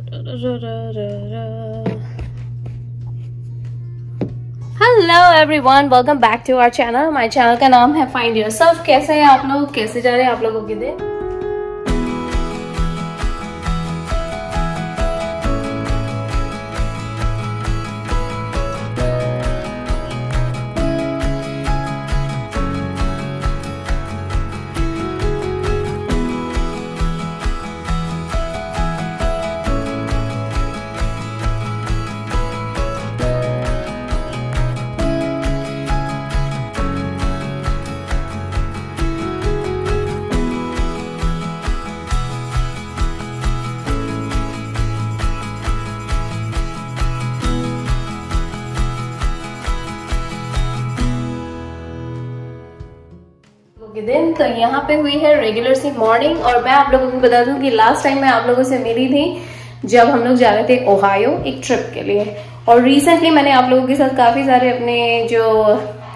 Hello everyone welcome back to our channel हमारे channel का नाम है फाइंड योरसेल्फ कैसे हैं आप लोग? कैसे जा रहे हैं आप लोगों के दिन? यहाँ पे हुई है रेगुलर सी मॉर्निंग और मैं आप लोगों को बता दूँ कि लास्ट टाइम मैं आप लोगों से मिली थी जब हम लोग जा रहे थे ओहायो एक ट्रिप के लिए। और रिसेंटली मैंने आप लोगों के साथ काफ़ी सारे अपने जो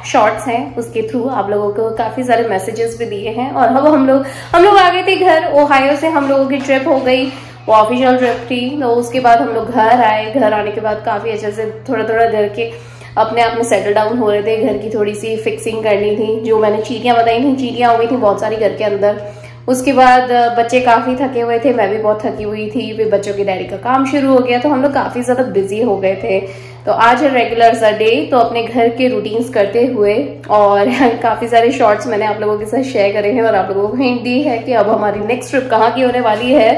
शॉर्ट्स हैं उसके थ्रू आप लोगों को काफ़ी सारे मैसेजेस भी दिए हैं और अब हम लोग हम लोग आ गए थे घर ओहायो से, हम लोगों की ट्रिप हो गई। वो ऑफिशियल ट्रिप थी तो उसके बाद हम लोग घर आए। घर आने के बाद काफ़ी अच्छे से थोड़ा थोड़ा घर के अपने आप में सेटल डाउन हो रहे थे, घर की थोड़ी सी फिक्सिंग करनी थी, जो मैंने चीटियाँ बताई थी, चीटियाँ हो गई थी बहुत सारी घर के अंदर। उसके बाद बच्चे काफ़ी थके हुए थे, मैं भी बहुत थकी हुई थी, फिर बच्चों की डैडी का काम शुरू हो गया तो हम लोग काफ़ी ज़्यादा बिज़ी हो गए थे। तो आज है रेगुलर सा डे तो अपने घर के रूटीन्स करते हुए और काफ़ी सारे शॉर्ट्स मैंने आप लोगों के साथ शेयर करे हैं और आप लोगों को हिंट दी है कि अब हमारी नेक्स्ट ट्रिप कहाँ की होने वाली है।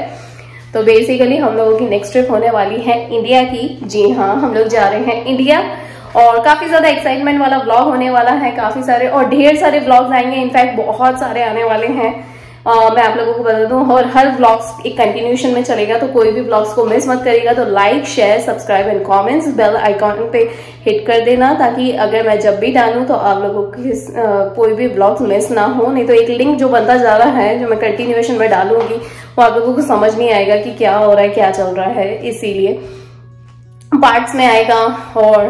तो बेसिकली हम लोगों की नेक्स्ट ट्रिप होने वाली है इंडिया की। जी हाँ हम लोग जा रहे हैं इंडिया और काफ़ी ज़्यादा एक्साइटमेंट वाला ब्लॉग होने वाला है काफ़ी सारे और ढेर सारे ब्लॉग्स आएँगे इनफैक्ट बहुत सारे आने वाले हैं। Uh, मैं आप लोगों को बता दूँ और हर ब्लॉग्स एक कंटिन्यूशन में चलेगा तो कोई भी ब्लॉग्स को मिस मत करेगा तो like share subscribe and comments bell icon पे हिट कर देना ताकि अगर मैं जब भी डालूं तो आप लोगों की कोई भी ब्लॉग्स मिस ना हो नहीं तो एक लिंक जो बनता जा रहा है जो मैं कंटिन्यूएशन में डालूँगी वो आप लोगों को समझ नहीं आएगा कि क्या हो रहा है क्या चल रहा है इसीलिए। पार्ट्स में आएगा और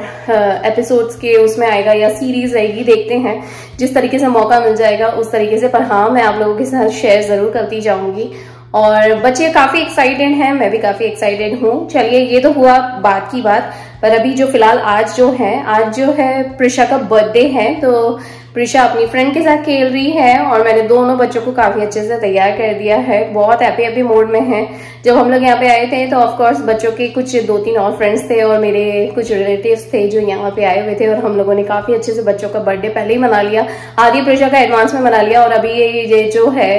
एपिसोड्स के उसमें आएगा या सीरीज़ रहेगी, देखते हैं। जिस तरीके से मौका मिल जाएगा, उस तरीके से। पर हाँ मैं आप लोगों के साथ शेयर ज़रूर करती जाऊँगी। और बच्चे काफ़ी एक्साइटेड हैं, मैं भी काफ़ी एक्साइटेड हूँ। चलिए, ये तो हुआ बात की बात। पर अभी जो फ़िलहाल आज जो है, आज जो है, प्रिशा का बर्थडे है तो प्रिशा अपनी फ्रेंड के साथ खेल रही है और मैंने दोनों बच्चों को काफ़ी अच्छे से तैयार कर दिया है। बहुत हैप्पी हैप्पी मूड में है। जब हम लोग यहाँ पे आए थे तो ऑफकोर्स बच्चों के कुछ दो तीन और फ्रेंड्स थे और मेरे कुछ रिलेटिव्स थे जो यहाँ पे आए हुए थे और हम लोगों ने काफ़ी अच्छे से बच्चों का बर्थडे पहले ही मना लिया। आदि प्रिशा का एडवांस में मना लिया और अभी ये जो है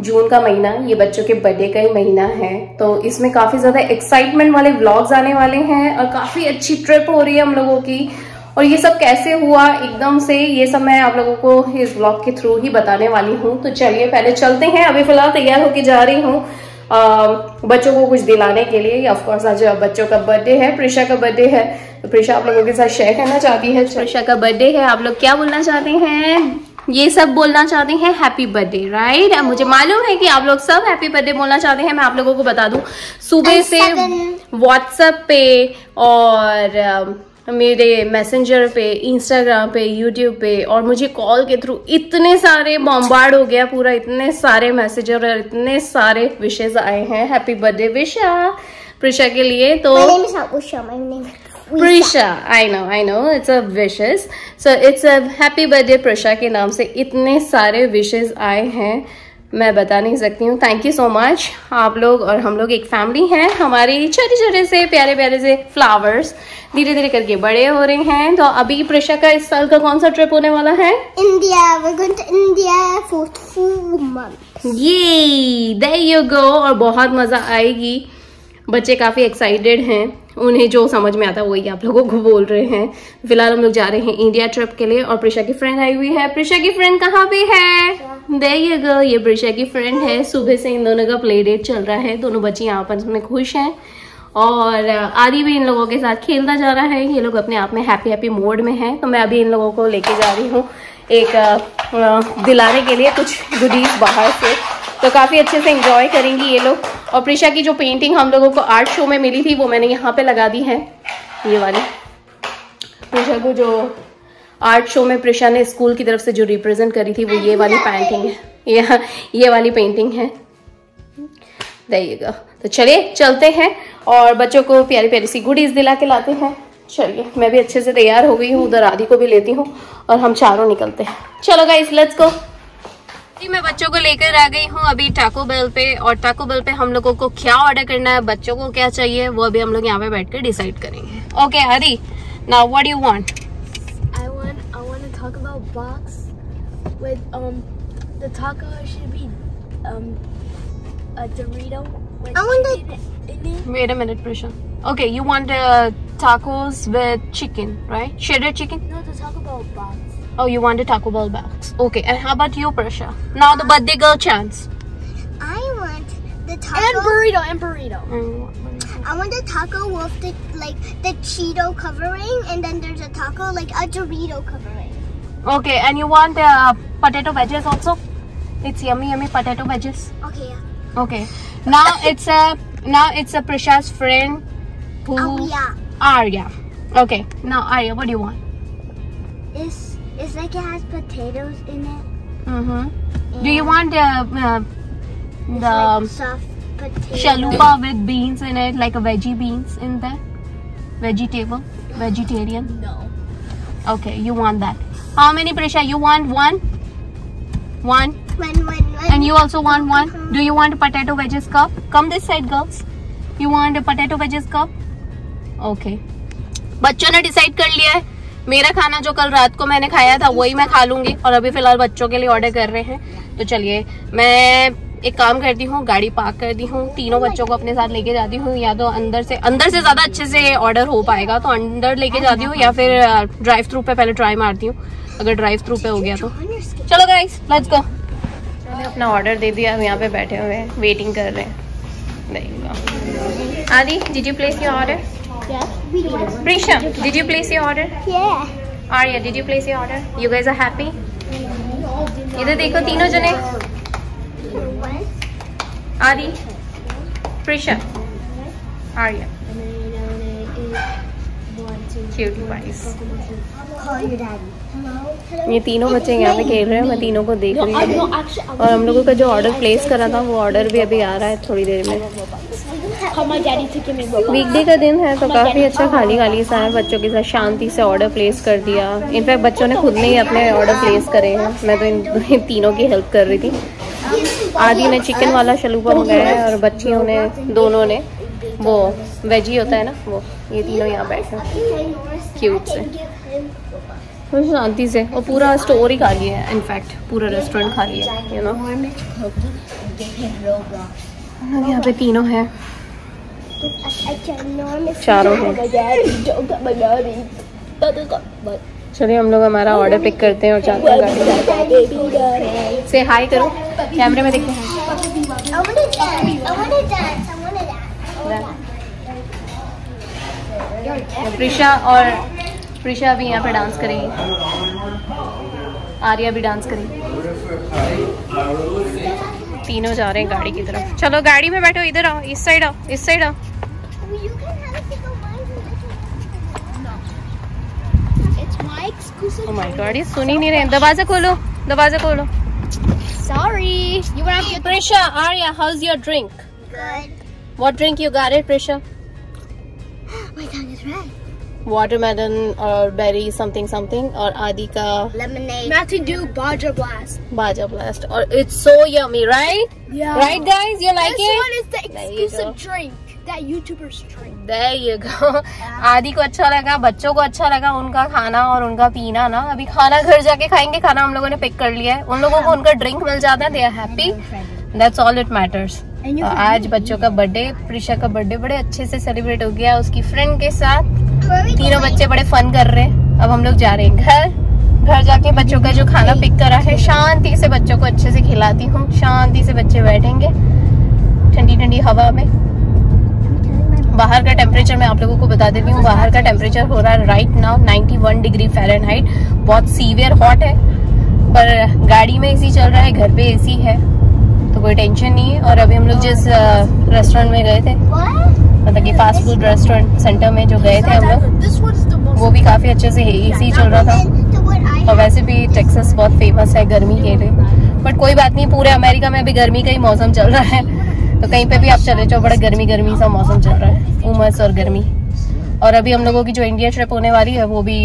जून का महीना, ये बच्चों के बर्थडे का ही महीना है। तो इसमें काफ़ी ज़्यादा एक्साइटमेंट वाले ब्लॉग्स आने वाले हैं और काफ़ी अच्छी ट्रिप हो रही है हम लोगों की। और ये सब कैसे हुआ? एकदम से ये सब मैं आप लोगों को इस ब्लॉग के थ्रू ही बताने वाली हूँ। तो चलिए पहले चलते हैं। अभी फ़िलहाल तैयार होके जा रही हूँ बच्चों को कुछ दिलाने के लिए। ऑफकोर्स आज बच्चों का बर्थडे है प्रिशा का बर्थडे है। तो प्रिशा आप लोगों के साथ शेयर करना चाहती है। प्रिशा का बर्थडे है आप लोग क्या बोलना चाहते हैं? ये सब बोलना चाहते हैं हैप्पी बर्थडे राइट मुझे मालूम है कि आप लोग सब हैप्पी बर्थडे बोलना चाहते हैं मैं आप लोगों को बता दूँ। सुबह से व्हाट्सएप पे और मेरे मैसेंजर पे इंस्टाग्राम पे यूट्यूब पे और मुझे कॉल के थ्रू इतने सारे बॉम्बार्ड हो गया पूरा इतने सारे मैसेजर और इतने सारे विशेष आए हैं. हैप्पी बर्थडे विशा प्रिशा के लिए तो Prisha I know I know it's a wishes so it's a happy birthday Prisha के नाम से इतने सारे विशेष आए हैं. मैं बता नहीं सकती हूँ। थैंक यू सो मच आप लोग और हम लोग एक फैमिली हैं। हमारे छोटे छोटे से प्यारे प्यारे से फ्लावर्स धीरे धीरे करके बड़े हो रहे हैं। तो अभी प्रेशा का इस साल का कौन सा ट्रिप होने वाला है? इंडिया इंडिया फॉर ये दे यू गो और बहुत मज़ा आएगी। बच्चे काफ़ी एक्साइटेड हैं। उन्हें जो समझ में आता है, वही आप लोगों को बोल रहे हैं। फ़िलहाल हम लोग जा रहे हैं इंडिया ट्रिप के लिए और प्रिशा की फ्रेंड आई हुई है। प्रिशा की फ्रेंड कहाँ पे है? देखिएगा ये प्रिशा की फ्रेंड है। सुबह से इन दोनों का प्ले डेट चल रहा है। दोनों बच्चे यहाँ पर में खुश हैं। और आदि भी इन लोगों के साथ खेलता जा रहा है। ये लोग अपने आप में हैप्पी हैप्पी मोड में हैं। तो मैं अभी इन लोगों को लेके जा रही हूँ एक दिलाने के लिए कुछ गुडीज बाहर से। तो काफ़ी अच्छे से इंजॉय करेंगी ये लोग। और प्रिशा की जो पेंटिंग हम लोगों को आर्ट शो में मिली थी, वो मैंने यहाँ पे लगा दी है। ये वाली। प्रिशा को जो आर्ट शो में प्रिशा ने स्कूल की तरफ़ से जो रिप्रेजेंट करी थी, वो ये वाली पेंटिंग है। ये ये वाली पेंटिंग है। देगा तो चलिए, चलते हैं और बच्चों को प्यारी प्यारी सी गुडीज दिला के लाते हैं। चलिए, मैं भी अच्छे से तैयार हो गई हूँ, उधर आदि को भी लेती हूँ और हम चारों निकलते हैं। चलो गाइस लेट्स गो जी मैं बच्चों को लेकर आ गई हूँ अभी टाको बेल पे और टाको बेल पे हम लोगों को क्या ऑर्डर करना है बच्चों को क्या चाहिए वो अभी हम लोग यहाँ पे बैठ कर डिसाइड करेंगे। ओके हरी ना what you want I want I want about box with the taco should be a Dorito I want मेरा मिनट प्रश्न okay Oh, you want a Taco Bell box. Okay, and how about you, Prisha? Now the birthday girl chance. I want the taco. And burrito and burrito. Mm, I want the taco with the like the Cheeto covering, and then there's a taco like a Dorito covering. Okay, and you want uh, potato wedges also? It's yummy, yummy potato wedges. Okay. Yeah. Okay. Now it's a now it's a Prisha's friend who Oh yeah. Arya. Okay. Now Arya, what do you want? It's it's like it has potatoes in it. Mm-hmm. Do you want uh, uh, It's the like soft potatoes. chalupa with beans in it, like a veggie beans in there? Vegetable, vegetarian. No. Okay, you want that. How many Prisha? You want one? One. When when when. And you also want one? Do you want a potato wedges cup? Come this side, girls. You want a potato wedges cup? Okay. बच्चों ने decide कर लिया है मेरा खाना जो कल रात को मैंने खाया था, वही मैं खा लूँगी। और अभी फ़िलहाल बच्चों के लिए ऑर्डर कर रहे हैं। तो चलिए, मैं एक काम करती हूँ, गाड़ी पार्क कर दी हूँ। तीनों बच्चों को अपने साथ लेके जाती हूँ, या तो अंदर से अंदर से ज़्यादा अच्छे से ऑर्डर हो पाएगा तो अंदर लेके जाती हूँ, या फिर ड्राइव थ्रू पे पहले ट्राई मारती हूँ। अगर ड्राइव थ्रू पे हो गया तो। चलो गाइस लेट्स गो अपना ऑर्डर दे दिया यहाँ पे बैठे हुए हैं वेटिंग कर रहे हैं. आदि, did you place your order? Yes. Prisha did you place your order Yeah. Arya did you place your order you guys are happy इधर देखो तीनों जने आदि daddy. Hello. ये तीनों बच्चे यहाँ पे खेल रहे हैं मैं तीनों को देख रही हूँ और हम लोगों का जो ऑर्डर प्लेस करा था वो ऑर्डर भी अभी आ रहा है थोड़ी देर में वीकडे का दिन है तो काफ़ी अच्छा खाली खाली सा है बच्चों के साथ शांति से ऑर्डर प्लेस कर दिया। इनफैक्ट बच्चों ने खुद ने ही अपने ऑर्डर प्लेस करे हैं। मैं तो इन, इन तीनों की हेल्प कर रही थी। आदि ने चिकन वाला शलूपा मंगाया है और बच्चियों ने दोनों ने वो वेजी होता है ना वो ये तीनों यहाँ बैठे क्यूट से। तो शांति से। और पूरा स्टोर ही खाली है इनफैक्ट पूरा रेस्टोरेंट खाली है यू नो यहाँ पे तीनों हैं। चारों हैं my चलिए हम लोग हमारा ऑर्डर पिक करते हैं और जाते हैं गाड़ी से हाई करो। कैमरे में देखते हैं. प्रिशा और प्रिशा भी यहाँ पे डांस करेगी। आर्या भी डांस करेगी। तीनों जा रहे हैं गाड़ी की तरफ़। चलो गाड़ी में बैठो। इधर आओ। इस साइड आओ। इस साइड आओ You can have a single wine and It's my oh my god ये सुन ही नहीं रहे दरवाज़ा खोलो दरवाज़ा खोलो Sorry. You want to get Prisha Arya how is your good. What drink you got it Prisha My tongue is red. Watermelon और berry something something और आदि का Lemonade. Mountain Dew Baja Blast. Baja Blast और it's so yummy right Yeah. Right guys you like This it one is the exclusive drink that YouTubers drink. There you go. आदि को अच्छा लगा बच्चों को अच्छा लगा उनका खाना और उनका पीना ना। अभी खाना घर जाके खाएँगे खाना हम लोगों ने पिक कर लिया है। उन लोगों को उनका ड्रिंक मिल जाता है they are happy that's all it matters आज बच्चों का बर्थडे प्रिशा का बर्थडे बड़े अच्छे से सेलिब्रेट हो गया उसकी फ्रेंड के साथ। तीनों बच्चे बड़े फन कर रहे हैं। अब हम लोग जा रहे हैं घर। घर जाके बच्चों का जो खाना पिक करा है शांति से बच्चों को अच्छे से खिलाती हूँ। शांति से बच्चे बैठेंगे। ठंडी ठंडी हवा में। बाहर का टेम्परेचर मैं आप लोगों को बता देती हूँ, बाहर का टेम्परेचर हो रहा है राइट नाउ 91 डिग्री फ़ारेनहाइट बहुत सीवियर हॉट है, पर गाड़ी में एसी चल रहा है, घर पे एसी है तो कोई टेंशन नहीं है। और अभी हम लोग जिस रेस्टोरेंट में गए थे मतलब कि फास्ट फ़ूड रेस्टोरेंट सेंटर में जो गए थे हम लोग. वो भी काफ़ी अच्छे से एसी चल रहा था। और वैसे भी टेक्सास बहुत फ़ेमस है गर्मी के लिए। बट कोई बात नहीं, पूरे अमेरिका में अभी गर्मी का ही मौसम चल रहा है। तो कहीं पे भी आप चले जाओ बड़ा गर्मी गर्मी सा मौसम चल रहा है, उमस और गर्मी। और अभी हम लोगों की जो इंडिया ट्रिप होने वाली है, वो भी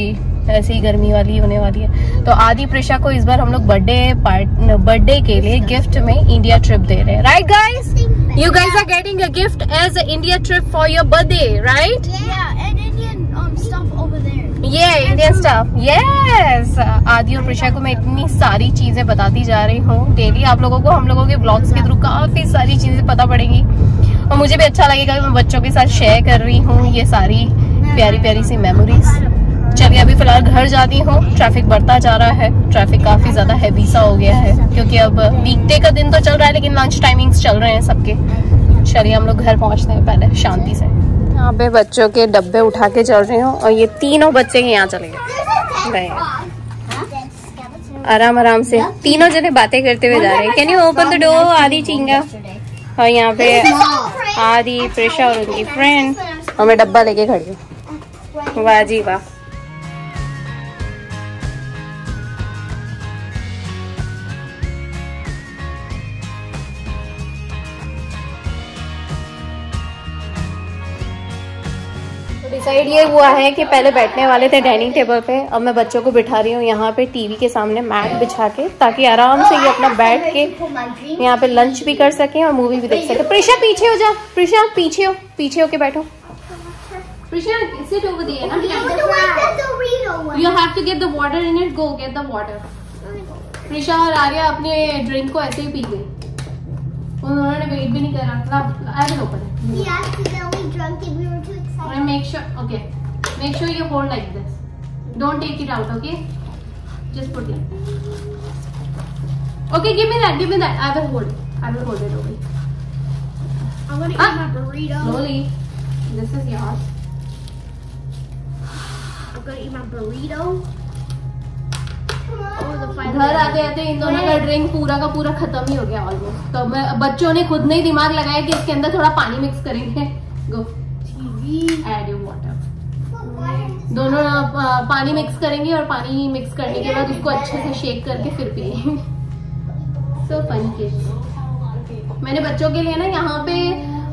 ऐसी ही गर्मी वाली होने वाली है। तो आदि प्रिशा को इस बार हम लोग बर्थडे बर्थडे के लिए गिफ्ट में इंडिया ट्रिप दे रहे हैं। Right guys you guys are getting a gift as India trip for your birthday right Yeah, and Indian um stuff over there. ये इंडियन स्टाफ यस आदि और प्रिशा को मैं इतनी सारी चीज़ें बताती जा रही हूँ डेली आप लोगों को, हम लोगों के ब्लॉग्स के थ्रू काफ़ी सारी चीज़ें पता पड़ेगी। और मुझे भी अच्छा लगेगा कि मैं बच्चों के साथ शेयर कर रही हूँ ये सारी प्यारी प्यारी सी मेमोरीज चलिए, अभी फ़िलहाल घर जाती हूँ। ट्रैफ़िक बढ़ता जा रहा है। ट्रैफ़िक काफ़ी ज़्यादा हैवी सा हो गया है। क्योंकि अब वीकडे का दिन तो चल रहा है, लेकिन लंच टाइमिंग्स चल रहे हैं सबके। चलिए, हम लोग घर पहुँचते हैं पहले शांति से। यहाँ पे बच्चों के डब्बे उठा के चल रही हूँ और ये तीनों बच्चे यहाँ चले गए। आराम आराम से। तीनों जने बातें करते हुए जा रहे हैं। Can you open the door Aadi चिंगा? और यहाँ पे आदि, प्रेशा और उनकी फ्रेंड और मैं डब्बा लेके खड़ी हूँ। वाह जी वाह। डिसाइड ये हुआ है कि पहले बैठने वाले थे डाइनिंग टेबल पे अब मैं बच्चों को बिठा रही हूँ यहाँ पे टीवी के सामने मैट बिछा के ताकि आराम से ये अपना बैठ के यहाँ पे लंच भी कर सके और मूवी भी देख सके प्रिशा पीछे हो जा प्रिशा पीछे हो पीछे होके बैठो Prisha sit over there you have to get the water in it go get the water Prisha और आर्या अपने ड्रिंक को ऐसे ही पी गई उन्होंने वेट भी नहीं करा I will open it And make sure, okay, make sure you hold like this. Don't take it out, okay? Just put it. Okay, give me that, give me that. I will hold it. I will hold it over. I'm gonna Ah. eat my burrito. Slowly. This is yours. I'm gonna eat my burrito. Oh. घर आते आते इन दोनों का drink पूरा का पूरा खत्म ही हो गया ऑलमोस्ट तो बच्चों ने खुद नहीं दिमाग लगाया कि इसके अंदर थोड़ा पानी मिक्स करेंगे गो. एड वाटर दोनों पानी मिक्स करेंगे और पानी मिक्स करने के बाद उसको अच्छे से शेक करके फिर पिएँगे। सो फनी किड्स मैंने बच्चों के लिए ना यहाँ पे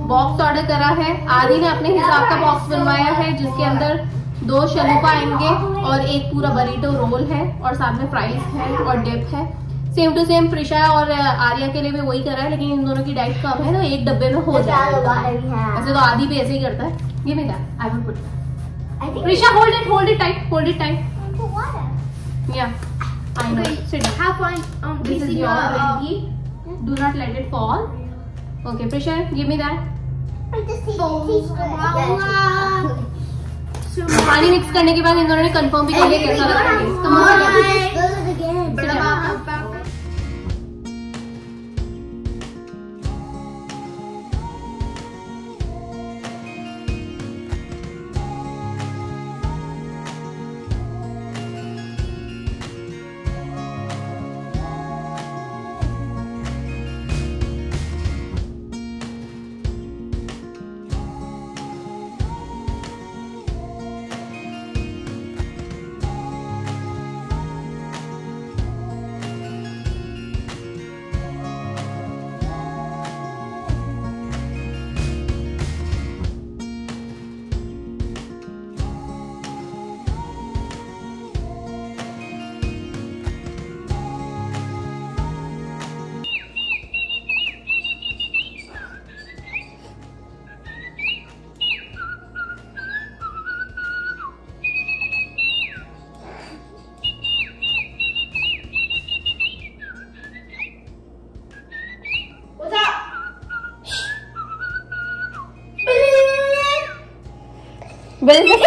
बॉक्स ऑर्डर करा है। आदि ने अपने हिसाब का बॉक्स बनवाया है जिसके अंदर दो शलूपा आएँगे और एक पूरा बरीटो रोल है और साथ में फ्राइज है और डिप है। सेम टू सेम प्रिशा और आर्या के लिए भी वही करा है लेकिन इन दोनों की डाइट कम है तो एक डब्बे में हो जाएगा। ऐसे तो आदि भी ऐसे ही करता है। ये मेरा I will put I think Prisha, hold it, hold it tight, hold it tight. put water. Yeah, I know. Okay. Sit down. Have fun. Um, This is your the, uh. Do not let it fall. Okay, Prisha, give me that. Oh. पानी mix करने के बाद इन दोनों ने confirm भी कर लिया कैसा लग रहा है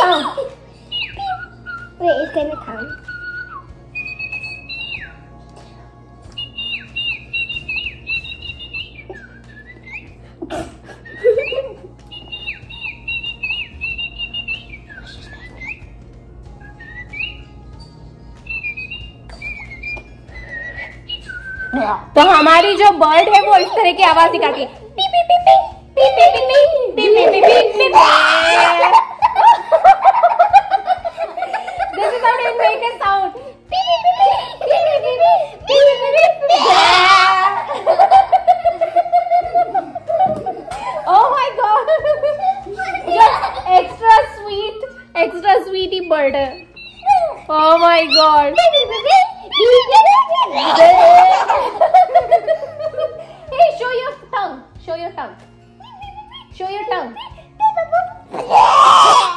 sound? Wait, it's gonna come. तो हमारी जो बर्ड है वो इस तरह की आवाज़ निकालती है birthday oh my god hey show your tongue show your tongue show your tongue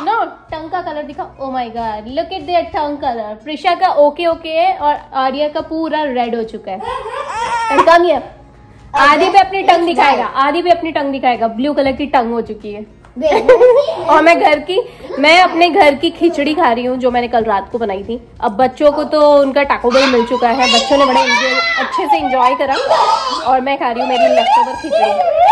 no tongue का कलर दिखा ओ my god look at their tongue colour Prisha का ओके ओके है और आर्या का पूरा रेड हो चुका है। कम हियर आदि पे अपनी टंग दिखाएगा। आदि पे अपनी टंग दिखाएगा। ब्लू कलर की टंग हो चुकी है। और मैं घर की मैं अपने घर की खिचड़ी खा रही हूँ, जो मैंने कल रात को बनाई थी। अब बच्चों को तो उनका टाको बेल मिल चुका है। बच्चों ने बड़े अच्छे से इंजॉय करा। और मैं खा रही हूँ मेरी लेफ़्ट ओवर खिचड़ी।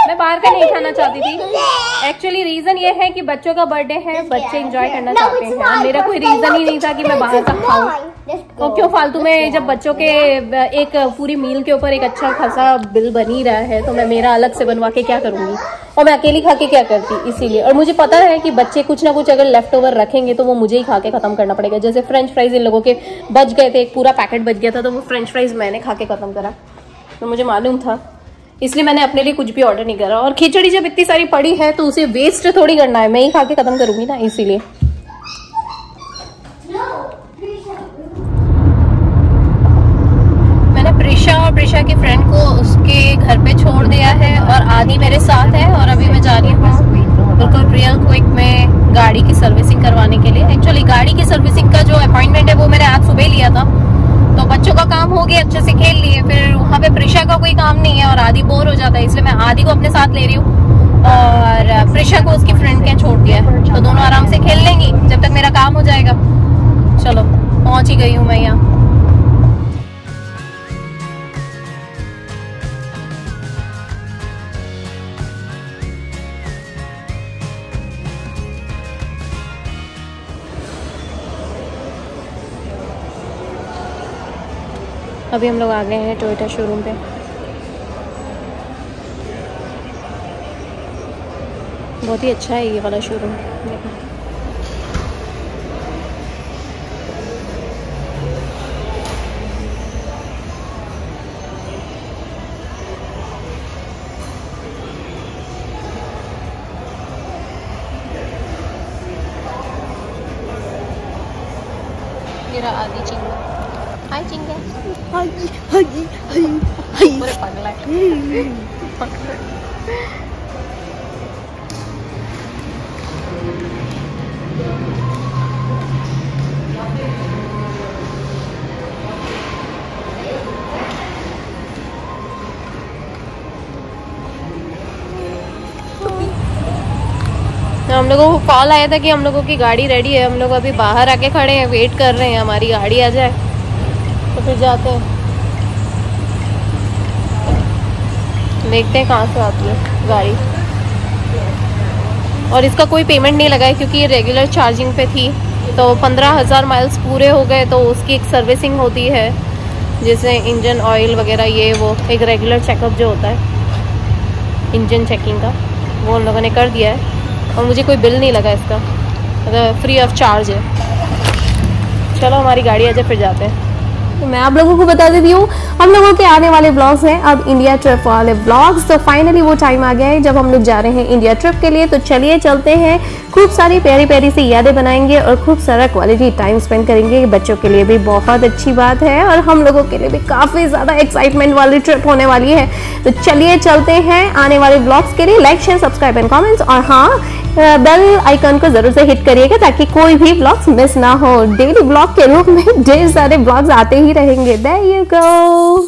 मैं बाहर का नहीं खाना चाहती थी। एक्चुअली रीजन ये है कि बच्चों का बर्थडे है, बच्चे इंजॉय करना चाहते हैं। मेरा कोई रीजन ही नहीं था कि मैं बाहर का खाऊं। तो क्यों फालतू में जब बच्चों के एक पूरी मील के ऊपर एक अच्छा खासा बिल बन ही रहा है तो मैं मेरा अलग से बनवा के क्या करूँगी? और मैं अकेली खा के क्या करती इसीलिए? और मुझे पता है कि बच्चे कुछ ना कुछ अगर लेफ़्ट ओवर रखेंगे तो वो मुझे ही खा के खत्म करना पड़ेगा। जैसे फ्रेंच फ्राइज इन लोगों के बच गए थे एक पूरा पैकेट बच गया था तो वो फ्रेंच फ्राइज मैंने खा के खत्म करा। तो मुझे मालूम था। इसलिए मैंने अपने लिए कुछ भी ऑर्डर नहीं करा। और खिचड़ी जब इतनी सारी पड़ी है तो उसे वेस्ट थोड़ी करना है। मैं ही खा के खत्म करूँगी ना इसीलिए मैंने प्रिशा और प्रिशा के फ्रेंड को उसके घर पे छोड़ दिया है और आदि मेरे साथ है और अभी मैं जा रही हूँ बिल्कुल रियल क्विक में गाड़ी की सर्विसिंग करवाने के लिए। एक्चुअली गाड़ी की सर्विसिंग का जो अपॉइंटमेंट है वो मैंने आज सुबह लिया था। तो बच्चों का काम हो गया, अच्छे से खेल लिए। फिर वहाँ पे प्रिशा का कोई काम नहीं है और आदि बोर हो जाता है, इसलिए मैं आदि को अपने साथ ले रही हूँ। और प्रिशा को उसकी फ्रेंड के छोड़ दिया है। तो दोनों आराम से खेल लेंगी, जब तक मेरा काम हो जाएगा। चलो, पहुँच ही गई हूँ मैं यहाँ। अभी हम लोग आ गए हैं टोयोटा शोरूम पे। बहुत ही अच्छा है ये वाला शोरूम आदि चिंगा। हाय चिंगा। हम लोगों को कॉल आया था कि हम लोगों की गाड़ी रेडी है। हम लोग अभी बाहर आके खड़े हैं वेट कर रहे हैं। हमारी गाड़ी आ जाए। तो फिर जाते हैं। देखते हैं कहाँ से आती है गाड़ी। और इसका कोई पेमेंट नहीं लगा है क्योंकि ये रेगुलर चार्जिंग पे थी। तो पंद्रह हज़ार माइल्स पूरे हो गए तो उसकी एक सर्विसिंग होती है। जैसे इंजन ऑयल वगैरह, ये वो एक रेगुलर चेकअप जो होता है, इंजन चेकिंग का, वो उन लोगों ने कर दिया है। और मुझे कोई बिल नहीं लगा इसका। फ्री ऑफ़ चार्ज है। चलो हमारी गाड़ी आ जाए, फिर जाते हैं। मैं आप लोगों को बता देती हूँ, हम लोगों के आने वाले ब्लॉग्स हैं। अब इंडिया ट्रिप वाले ब्लॉग्स तो फाइनली वो टाइम आ गया है जब हम लोग जा रहे हैं इंडिया ट्रिप के लिए। तो चलिए चलते हैं। खूब सारी प्यारी प्यारी सी यादें बनाएँगे और खूब सारा क्वालिटी टाइम स्पेंड करेंगे। बच्चों के लिए भी बहुत अच्छी बात है और हम लोगों के लिए भी काफ़ी ज़्यादा एक्साइटमेंट वाली ट्रिप होने वाली है। तो चलिए चलते हैं आने वाले ब्लॉग्स के लिए। Like share subscribe and comments और हाँ बेल आइकन को ज़रूर से हिट करिएगा ताकि कोई भी ब्लॉग्स मिस ना हो। डेली ब्लॉग के रूप में ढेर सारे ब्लॉग्स आते ही रहेंगे। There you go